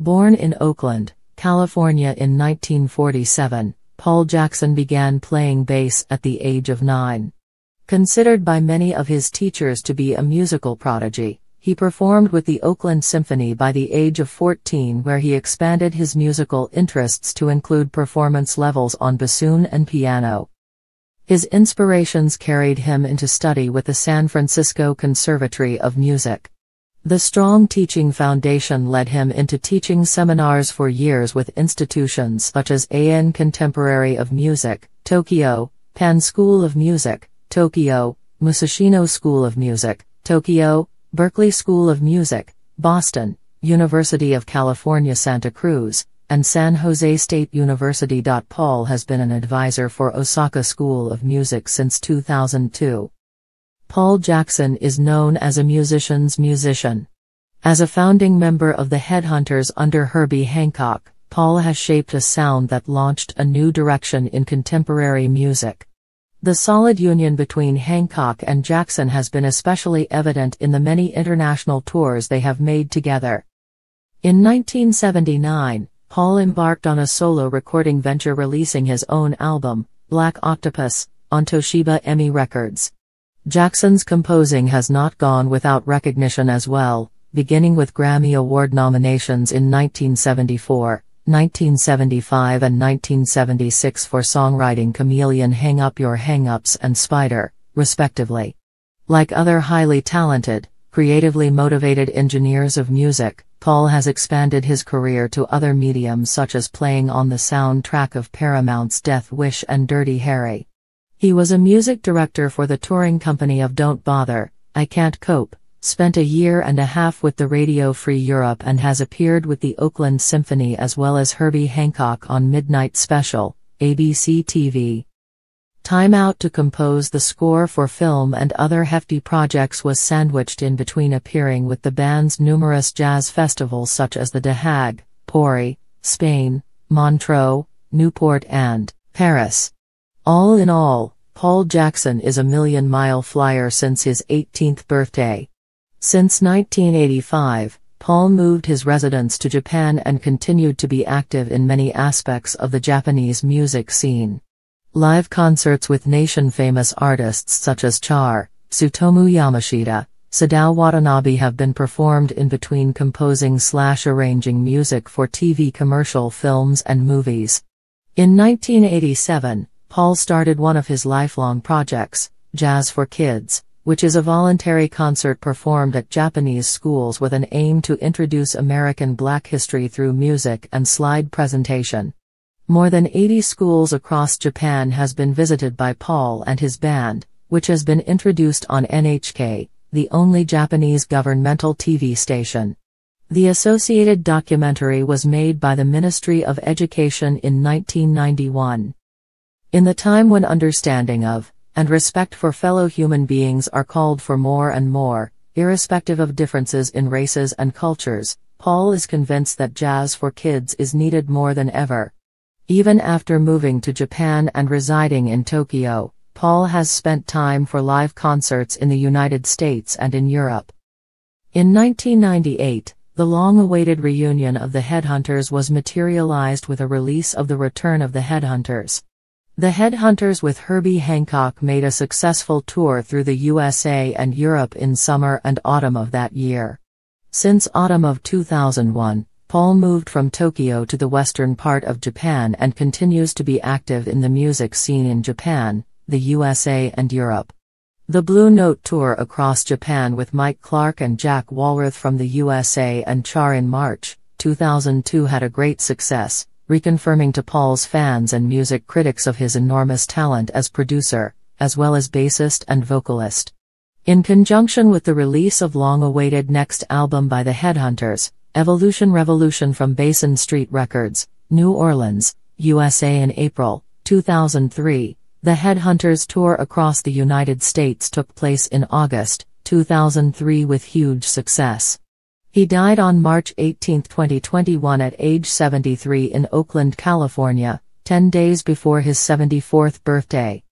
Born in Oakland, California in 1947, Paul Jackson began playing bass at the age of nine. Considered by many of his teachers to be a musical prodigy, he performed with the Oakland Symphony by the age of 14, where he expanded his musical interests to include performance levels on bassoon and piano. His inspirations carried him into study with the San Francisco Conservatory of Music. The strong teaching foundation led him into teaching seminars for years with institutions such as AN Contemporary of Music, Tokyo, Pan School of Music, Tokyo, Musashino School of Music, Tokyo, Berklee School of Music, Boston, University of California Santa Cruz, and San Jose State University. Paul has been an advisor for Osaka School of Music since 2002. Paul Jackson is known as a musician's musician. As a founding member of the Headhunters under Herbie Hancock, Paul has shaped a sound that launched a new direction in contemporary music. The solid union between Hancock and Jackson has been especially evident in the many international tours they have made together. In 1979, Paul embarked on a solo recording venture releasing his own album, Black Octopus, on Toshiba EMI Records. Jackson's composing has not gone without recognition as well, beginning with Grammy Award nominations in 1974, 1975 and 1976 for songwriting Chameleon Hang Up Your Hangups and Spider, respectively. Like other highly talented, creatively motivated engineers of music, Paul has expanded his career to other mediums such as playing on the soundtrack of Paramount's Death Wish and Dirty Harry. He was a music director for the touring company of Don't Bother, I Can't Cope, spent a year and a half with the Radio Free Europe and has appeared with the Oakland Symphony as well as Herbie Hancock on Midnight Special, ABC TV. Time out to compose the score for film and other hefty projects was sandwiched in between appearing with the band's numerous jazz festivals such as the De Hague, Pori, Spain, Montreux, Newport and Paris. All in all, Paul Jackson is a million mile flyer since his 18th birthday. Since 1985, Paul moved his residence to Japan and continued to be active in many aspects of the Japanese music scene. Live concerts with nation famous artists such as Char, Tsutomu Yamashita, Sadao Watanabe have been performed in between composing slash arranging music for TV commercial films and movies. In 1987, Paul started one of his lifelong projects, Jazz for Kids, which is a voluntary concert performed at Japanese schools with an aim to introduce American Black history through music and slide presentation. More than 80 schools across Japan has been visited by Paul and his band, which has been introduced on NHK, the only Japanese governmental TV station. The associated documentary was made by the Ministry of Education in 1991. In the time when understanding of, and respect for fellow human beings are called for more and more, irrespective of differences in races and cultures, Paul is convinced that jazz for kids is needed more than ever. Even after moving to Japan and residing in Tokyo, Paul has spent time for live concerts in the United States and in Europe. In 1998, the long awaited reunion of the Headhunters was materialized with a release of The Return of the Headhunters. The Headhunters with Herbie Hancock made a successful tour through the USA and Europe in summer and autumn of that year. Since autumn of 2001, Paul moved from Tokyo to the western part of Japan and continues to be active in the music scene in Japan, the USA and Europe. The Blue Note tour across Japan with Mike Clark and Jack Walrath from the USA and Char in March 2002 had a great success, reconfirming to Paul's fans and music critics of his enormous talent as producer, as well as bassist and vocalist. In conjunction with the release of long-awaited next album by the Headhunters, Evolution Revolution from Basin Street Records, New Orleans, USA in April 2003, the Headhunters tour across the United States took place in August 2003 with huge success. He died on March 18, 2021 at age 73 in Oakland, California, 10 days before his 74th birthday.